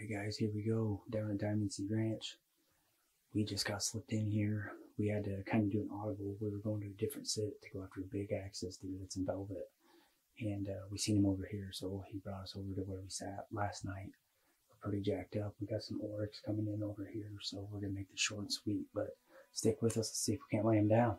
Alright guys, here we go, down at Diamond C Ranch. We just got slipped in here. We had to kind of do an audible. We were going to a different sit to go after a big axis deer that's in velvet. And uh, we seen him over here, so he brought us over to where we sat last night. We're pretty jacked up. We got some oryx coming in over here, so we're gonna make this short and sweet. But stick with us and see if we can't lay him down.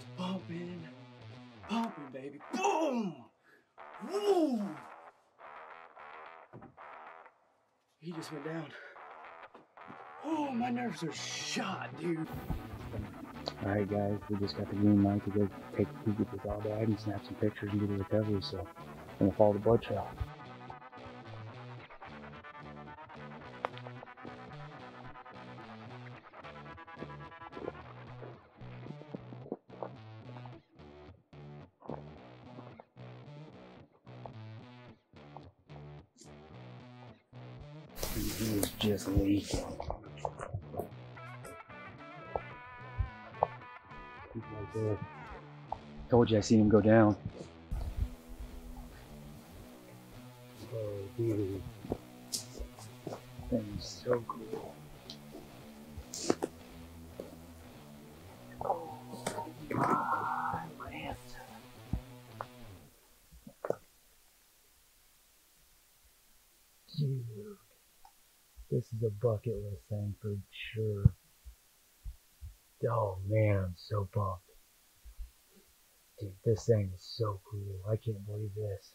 It. Dude, pumping. Pumping, baby. Boom! Woo! He just went down. Oh, my nerves are shot, dude. Alright, guys, we just got the green light to go take a peek at this aoudad and snap some pictures and do the recovery, so I'm gonna follow the blood trail. He was just leaking. He's right there. Told you I seen him go down. Oh, dude. That is so cool. Dude. This is a bucket list thing for sure. Oh man, I'm so pumped. Dude, this thing is so cool. I can't believe this.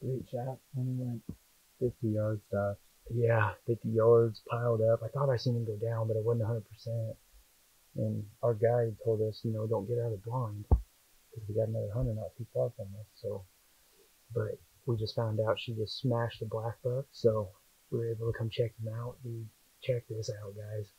Great shot. Only went 50 yards stuff. Yeah, 50 yards piled up. I thought I seen him go down, but it wasn't 100%. And our guide told us, you know, don't get out of the blind because we got another hunter not too far from us. So, but we just found out she just smashed the black buck. So we were able to come check them out. Dude, check this out, guys.